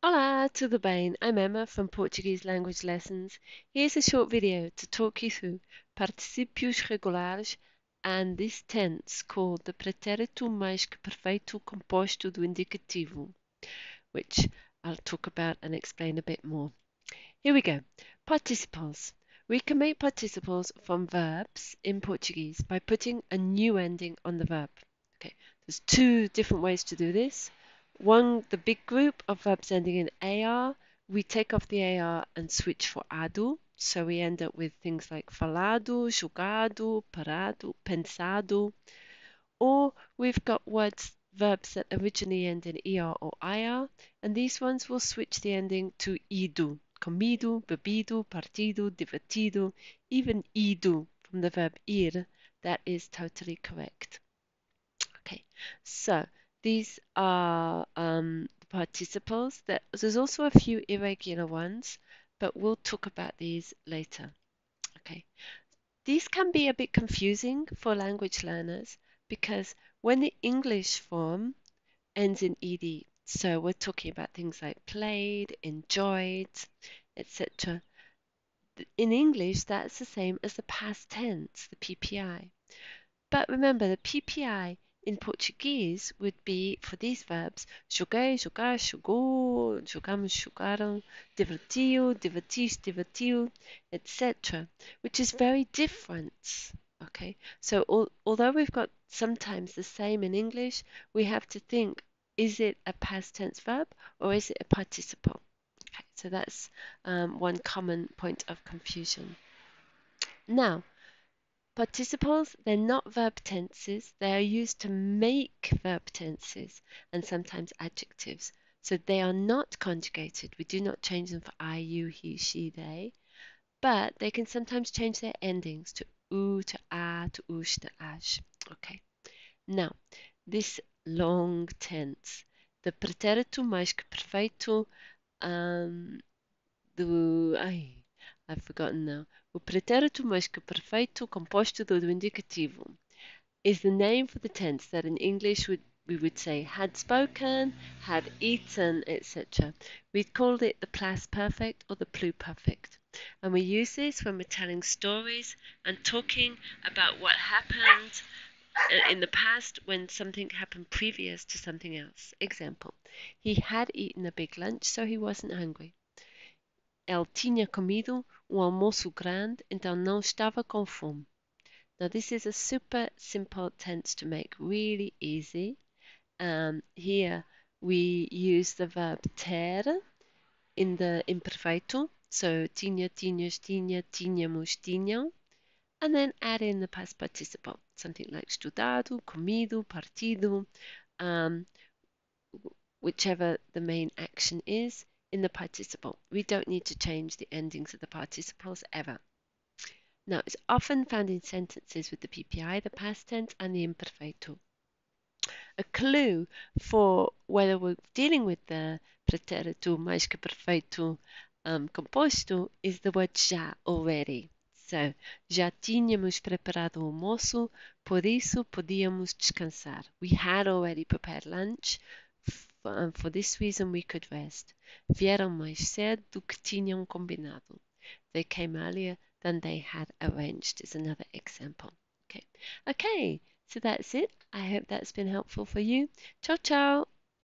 Olá, tudo bem? I'm Emma from Portuguese Language Lessons. Here's a short video to talk you through particípios regulares and this tense called the pretérito mais que perfeito composto do indicativo, which I'll talk about and explain a bit more. Here we go. Participles. We can make participles from verbs in Portuguese by putting a new ending on the verb. Okay, there's two different ways to do this one, the big group of verbs ending in AR, we take off the AR and switch for ADO. So we end up with things like falado, jogado, parado, pensado. Or we've got words, verbs that originally end in ER or IR, and these ones will switch the ending to IDO. Comido, bebido, partido, divertido, even ido from the verb ir. That is totally correct. Okay, so these are um, participles. There's also a few irregular ones, but we'll talk about these later. Okay. These can be a bit confusing for language learners because when the English form ends in ed, so we're talking about things like played, enjoyed, etc. In English, that's the same as the past tense, the PPI. But remember, the PPI in Portuguese would be for these verbs joguei, jogar, jogou, jogamos, jogaram, divertiu, divertis, divertiu, etc., which is very different. Okay, so al although we've got sometimes the same in English, we have to think is it a past tense verb or is it a participle? Okay, so that's um, one common point of confusion. Now, Participles, they're not verb tenses. They are used to make verb tenses and sometimes adjectives. So they are not conjugated. We do not change them for I, you, he, she, they. But they can sometimes change their endings to u, to a, to ush, to ash. Okay. Now, this long tense, the pretérito mais que perfeito um, do. Ai, I've forgotten now. O pretérito mais que perfeito composto do indicativo is the name for the tense that in English would, we would say had spoken, had eaten, etc. We called it the past perfect or the pluperfect. And we use this when we're telling stories and talking about what happened uh, in the past when something happened previous to something else. Example, he had eaten a big lunch, so he wasn't hungry. Él tinha comido um almoço grande, então não estava com fome. Now this is a super simple tense to make really easy. Um, here we use the verb ter in the imperfeito. So tinha, tinhas, tinha, tínhamos, tinham. And then add in the past participle. Something like estudado, comido, partido, um, whichever the main action is in the participle. We don't need to change the endings of the participles ever. Now, it's often found in sentences with the PPI, the past tense, and the imperfeito. A clue for whether we're dealing with the pretérito mais que perfeito um, composto is the word já, already. So, já tínhamos preparado o almoço, por isso podíamos descansar. We had already prepared lunch, and for this reason we could rest. Vieram mais cedo do que tinham combinado. They came earlier than they had arranged is another example. Okay. Okay, so that's it. I hope that's been helpful for you. Ciao ciao.